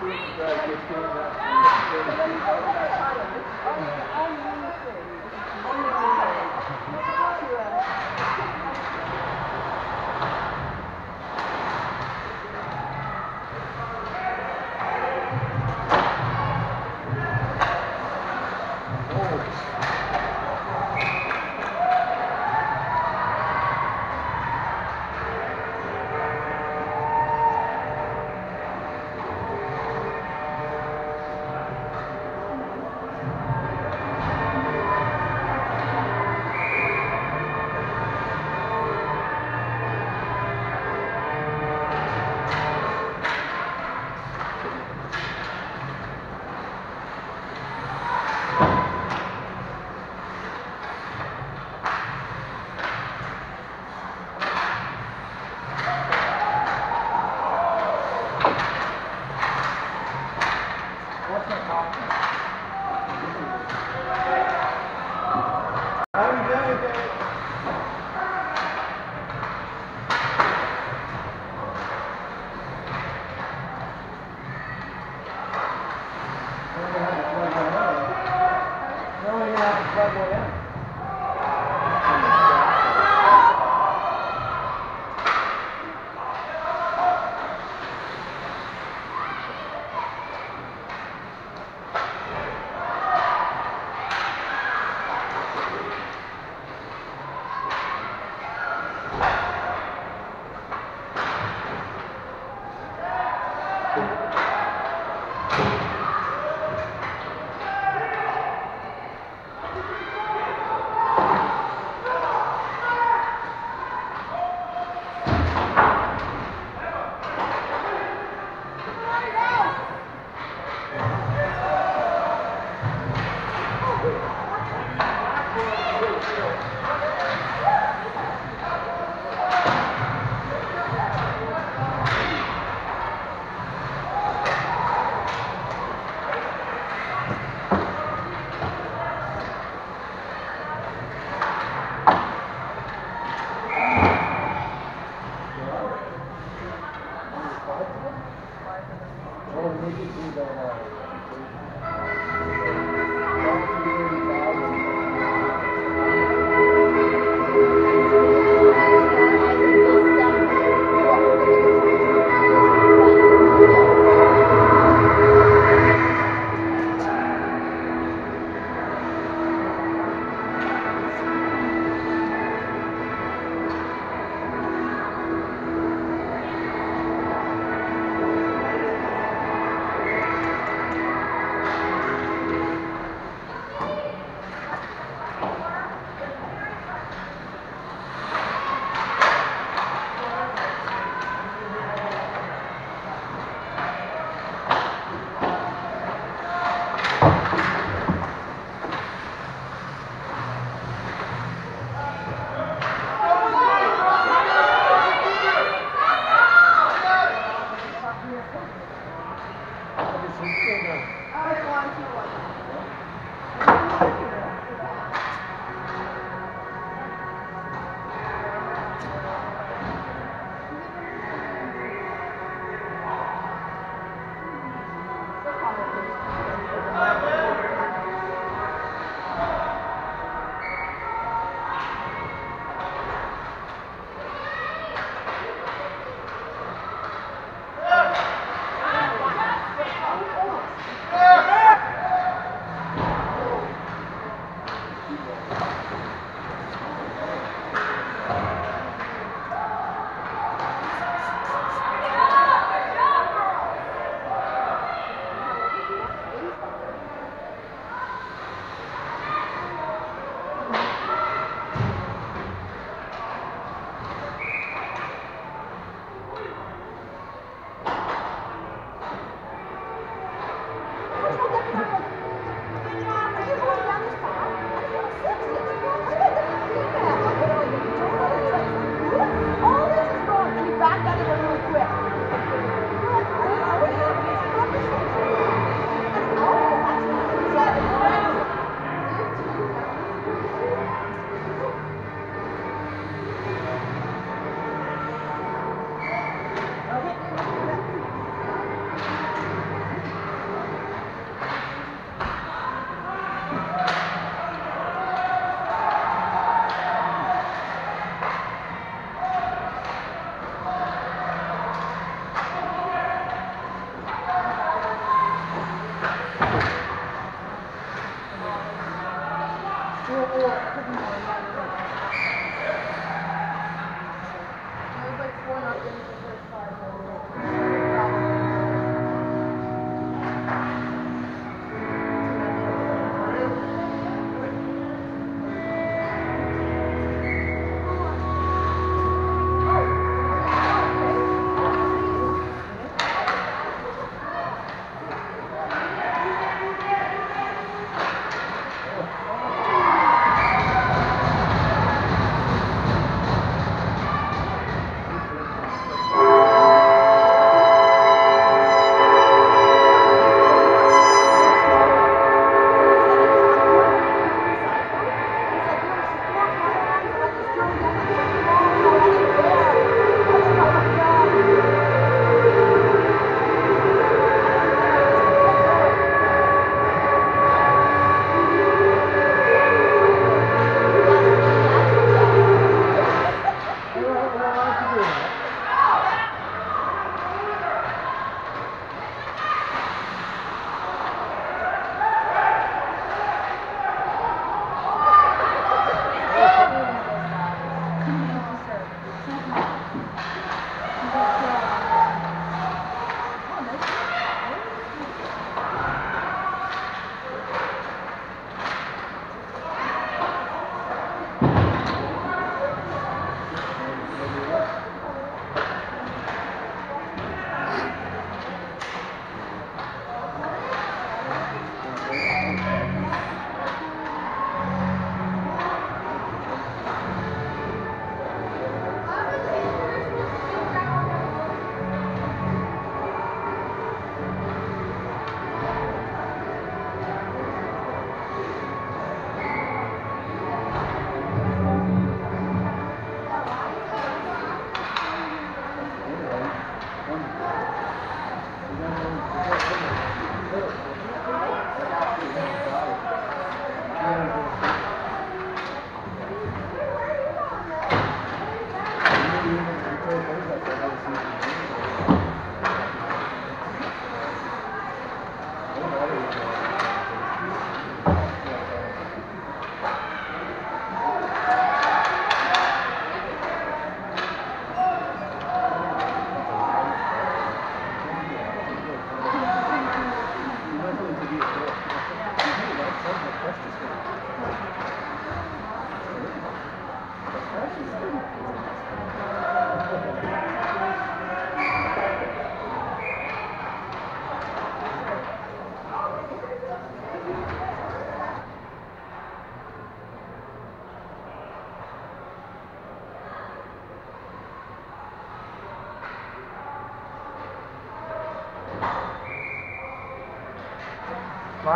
Thank you.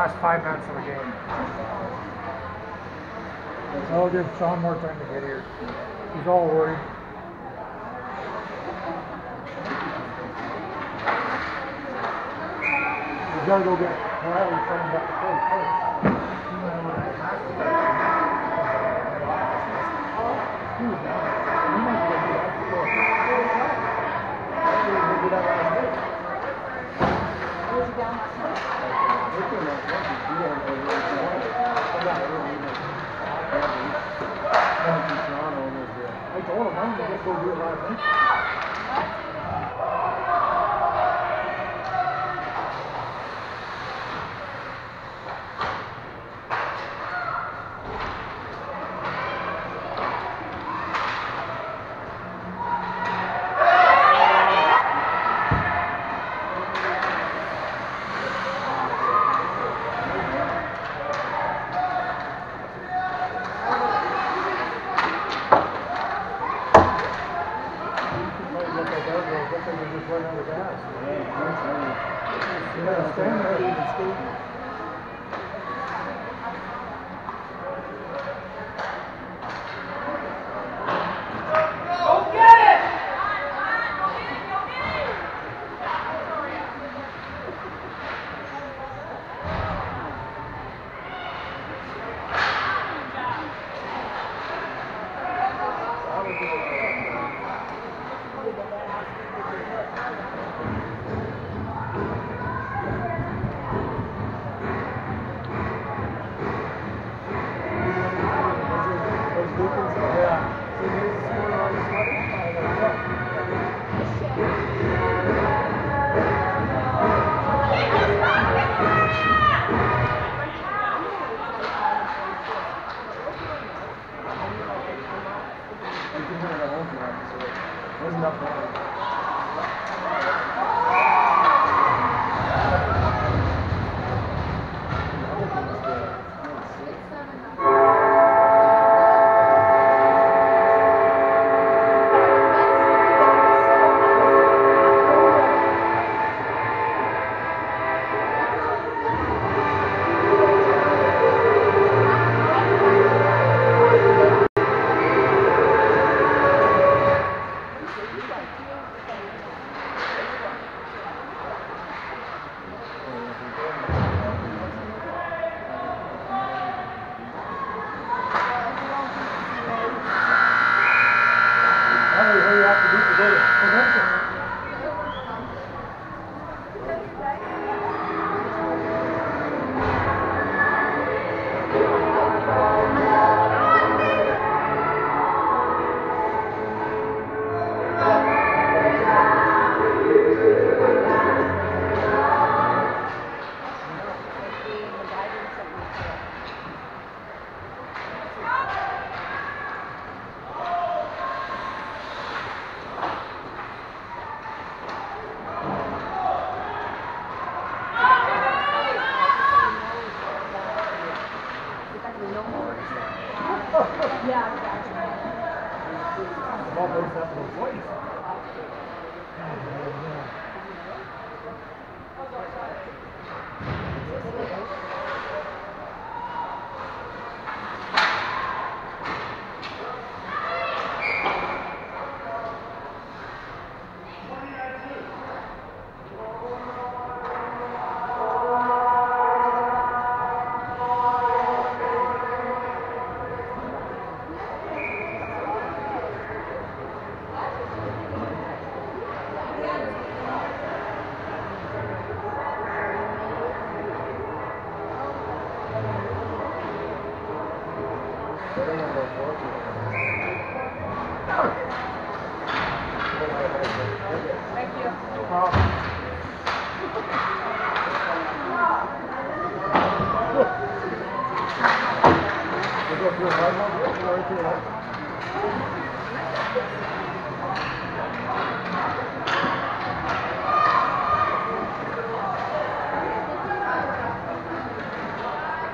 last five minutes of the game. So I'll give Sean more time to get here. He's all worried. You gotta go get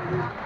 Yeah.